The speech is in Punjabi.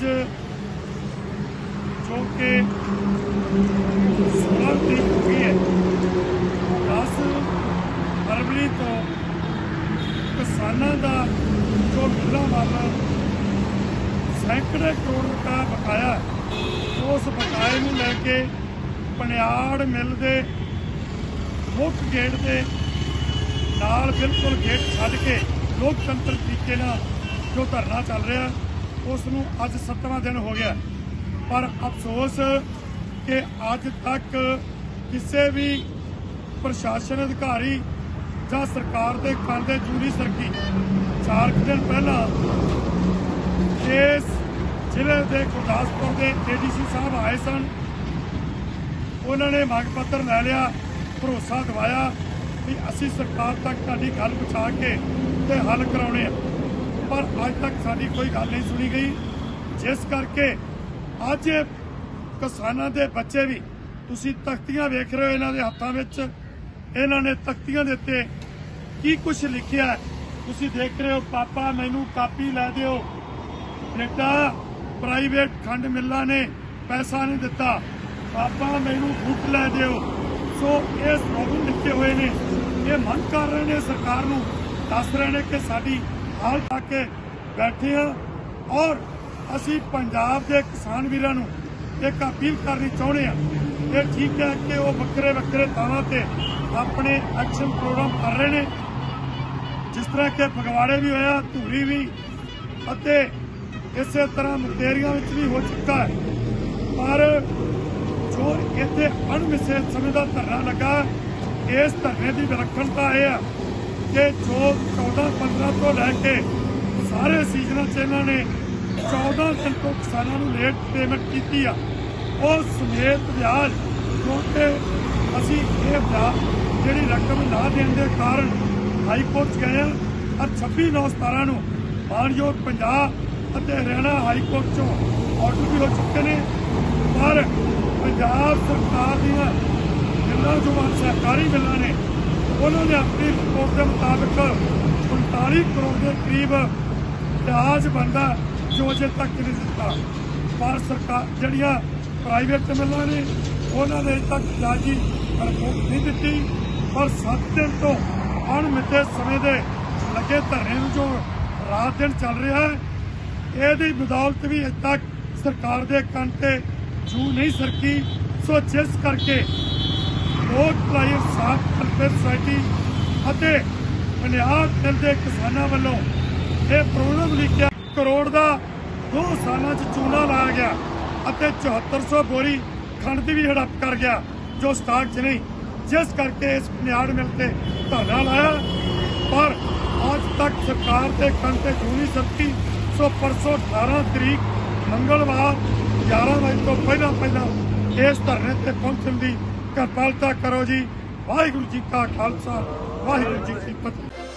ਜੋ ਕਿ 16 ਦੀ ਹੋ ਹੈ। 10 ਫਰਵਰੀ ਤੋਂ ਕਿਸਾਨਾਂ ਦਾ ਜੋ ਮਿਲਾਂ ਵੱਲ ਸੈਂਕੜੇ ਕਰੋੜ ਰੁਪਏ ਬਕਾਇਆ ਉਸ ਬਕਾਏ ਨੂੰ ਲੈ ਕੇ ਪਨਿਆੜ ਮਿਲ ਦੇ ਮੁੱਖ ਗੇਟ ਦੇ ਨਾਲ ਬਿਲਕੁਲ ਗੇਟ ਛੱਡ ਕੇ ਲੋਕਤੰਤਰ ਤਰੀਕੇ ਨਾਲ ਜੋ ਧਰਨਾ ਚੱਲ ਰਿਹਾ ਉਸ ਨੂੰ ਅੱਜ 7ਵਾਂ ਦਿਨ ਹੋ ਗਿਆ। ਪਰ ਅਫਸੋਸ ਕਿ ਅੱਜ ਤੱਕ ਕਿਸੇ ਵੀ ਪ੍ਰਸ਼ਾਸਨ ਅਧਿਕਾਰੀ ਜਾਂ ਸਰਕਾਰ ਦੇ ਕੰਨ ਦੇ ਜੂਰੀ ਸਰਕੀ। ਚਾਰ ਕੁ ਦਿਨ ਪਹਿਲਾਂ ਇਸ ਜ਼ਿਲ੍ਹੇ ਦੇ ਗੁਰਦਾਸਪੁਰ ਦੇ ਏਡੀਸੀ ਸਾਹਿਬ ਆਏ ਸਨ। ਉਹਨਾਂ ਨੇ ਮੰਗ ਪੱਤਰ ਲੈ ਲਿਆ, ਭਰੋਸਾ ਦਿਵਾਇਆ ਵੀ ਅਸੀਂ ਸਰਕਾਰ ਤੱਕ ਤੁਹਾਡੀ ਗੱਲ ਪਹੁੰਚਾ ਕੇ ਤੇ ਹੱਲ ਕਰਾਉਣੇ ਆ। ਪਰ ਅੱਜ ਤੱਕ ਸਾਡੀ ਕੋਈ ਗੱਲ ਨਹੀਂ ਸੁਣੀ ਗਈ। ਜਿਸ ਕਰਕੇ ਅੱਜ ਕਿਸਾਨਾਂ ਦੇ ਬੱਚੇ ਵੀ ਤੁਸੀਂ ਤਖਤੀਆਂ ਵੇਖ ਰਹੇ ਹੋ ਇਹਨਾਂ ਦੇ ਹੱਥਾਂ ਵਿੱਚ। ਇਹਨਾਂ ਨੇ ਤਖਤੀਆਂ ਦੇ ਉੱਤੇ ਕੀ ਕੁਝ ਲਿਖਿਆ ਤੁਸੀਂ ਦੇਖ ਰਹੇ ਹੋ, ਪਾਪਾ ਮੈਨੂੰ ਕਾਪੀ ਲੈ ਦਿਓ। ਕੈਨੇਡਾ ਪ੍ਰਾਈਵੇਟ ਖੰਡ ਮਿੱਲਾਂ ਨੇ ਪੈਸਾ ਨਹੀਂ ਦਿੱਤਾ। ਪਾਪਾ ਮੈਨੂੰ ਬੁੱਕ ਲੈ ਦਿਓ। ਸੋ ਇਹ ਪ੍ਰੋਬਲਮ ਲਿਖੇ ਹੋਏ ਨੇ। ਇਹ ਮੰਗ ਕਰ ਰਹੇ ਨੇ ਸਰਕਾਰ ਨੂੰ। ਦੱਸ ਰਹੇ ਨੇ ਕਿ ਸਾਡੀ ਹਾਲ ਤੱਕ ਬੈਠੇ ਆ ਔਰ ਅਸੀਂ ਪੰਜਾਬ ਦੇ ਕਿਸਾਨ ਵੀਰਾਂ ਨੂੰ ਇੱਕ ਅਪੀਲ ਕਰਨੀ ਚਾਹੁੰਦੇ ਆ ਇਹ ਠੀਕ ਹੈ ਕਿ ਉਹ ਵੱਖਰੇ ਵੱਖਰੇ ਥਾਵਾਂ ਤੇ ਆਪਣੇ ਐਕਸ਼ਨ ਪ੍ਰੋਗਰਾਮ ਕਰ ਰਹੇ ਨੇ। ਜਿਸ ਤਰ੍ਹਾਂ ਕਿ ਫਗਵਾੜੇ ਵੀ ਹੋਇਆ, ਧੂਰੀ ਵੀ ਅਤੇ ਇਸੇ ਤਰ੍ਹਾਂ ਮੁਕੇਰੀਆਂ ਵਿੱਚ ਵੀ ਹੋ ਚੁੱਕਾ ਹੈ। ਪਰ ਜੋ ਇੱਥੇ ਅਣਮਿੱਥੇ ਸਮੇਂ ਦਾ ਧਰਨਾ ਲੱਗਾ। ਇਸ ਧਰਨੇ ਦੀ ਵਿਲੱਖਣਤਾ ਇਹ ਆ ਕਿ ਜੋ 14 15 ਤੋਂ ਲੈ ਕੇ ਸਾਰੇ ਸੀਜ਼ਨਾਂ 'ਚ ਇਹਨਾਂ ਨੇ 14 ਦਿਨ ਤੋਂ ਕਿਸਾਨਾਂ ਨੂੰ ਲੇਟ ਪੇਮੈਂਟ ਕੀਤੀ ਆ। ਉਹ ਸਮੇਤ ਵਿਆਜ ਕਿਉਂਕਿ ਅਸੀਂ ਇਹ ਵਿਆਜ ਜਿਹੜੀ ਰਕਮ ਨਾ ਦੇਣ ਦੇ ਕਾਰਨ ਹਾਈ ਕੋਰਟ 'ਚ ਗਏ ਆ ਔਰ 26 9 17 ਨੂੰ ਮਾਨਯੋਗ ਪੰਜਾਬ ਅਤੇ ਹਰਿਆਣਾ ਹਾਈ ਕੋਰਟ 'ਚੋਂ ਆਰਡਰ ਵੀ ਹੋ ਚੁੱਕੇ ਨੇ। ਪਰ ਪੰਜਾਬ ਸਰਕਾਰ ਦੀਆਂ ਜਿੰਨਾ ਜੋ ਸਹਿਕਾਰੀ ਬਿੱਲਾਂ ਨੇ ਉਹਨਾਂ ਨੇ ਆਪਣੀ ਰਿਪੋਰਟ ਦੇ ਮੁਤਾਬਕ 45 ਕਰੋੜ ਦੇ ਕਰੀਬ ਵਿਆਜ ਬੰਦਾ ਜੋ ਅਜੇ ਤੱਕ ਨਹੀਂ ਦਿੱਤਾ। ਪਰ ਸਰਕਾਰ ਜਿਹੜੀਆਂ ਪ੍ਰਾਈਵੇਟ ਮਿੱਲਾਂ ਨੇ, ਉਹਨਾਂ ਨੇ ਅਜੇ ਤੱਕ ਵਿਆਜੀ ਰਿਪੋਰਟ ਨਹੀਂ ਦਿੱਤੀ। ਪਰ 7 ਦਿਨ ਤੋਂ ਅਣਮਿੱਥੇ ਸਮੇਂ ਦੇ ਲੱਗੇ ਧਰਨੇ ਨੂੰ ਜੋ ਰਾਤ ਦਿਨ ਚੱਲ ਰਿਹਾ ਹੈ, ਇਹਦੀ ਬਦੌਲਤ ਵੀ ਅਜੇ ਤੱਕ ਸਰਕਾਰ ਦੇ ਕੰਨ ਤੇ ਜੂ ਨਹੀਂ ਸਰਕੀ। ਸੋ ਜਿਸ ਕਰਕੇ ਲੋਕ ਭਲਾਈ ਸਾਥ ਵੈਲਫੇਅਰ ਸੁਸਾਇਟੀ ਅਤੇ ਪੰਜਾਬ ਦਿਲ ਦੇ ਕਿਸਾਨਾਂ ਵੱਲੋਂ ਇਹ ਪ੍ਰੋਗਰਾਮ ਲਿਖਿਆ। ਕਰੋੜ ਦਾ 2 ਸਾਲਾਂ 'ਚ ਚੂਨਾ ਲਾਇਆ ਗਿਆ ਅਤੇ 7400 ਬੋਰੀ ਖੰਡ ਦੀ ਵੀ ਹੜੱਪ ਕਰ ਗਿਆ, ਜੋ ਸਟਾਕ 'ਚ ਨਹੀਂ, ਜਿਸ ਕਰਕੇ ਇਸ ਪੁਨਿਆੜ ਮਿਲ ਤੇ ਧਰਨਾ ਲਾਇਆ। ਪਰ ਅੱਜ ਤੱਕ ਸਰਕਾਰ 'ਤੇ ਖੰਡ ਤੇ ਜੂ ਨਹੀਂ ਸੋ ਪਰਸੋਂ 18 ਤਰੀਕ ਮੰਗਲਵਾਰ 11 ਵਜੇ ਤੋਂ ਪਹਿਲਾਂ ਪਹਿਲਾਂ ਇਸ ਧਰਨੇ ਤੇ ਪਹੁੰਚਣ ਦੀ ਕਿਰਪਾਲਤਾ ਕਰੋ ਜੀ। ਵਾਹਿਗੁਰੂ ਜੀ ਕਾ ਖਾਲਸਾ ਵਾਹਿਗੁਰੂ ਜੀ ਕੀ ਫਤਿਹ।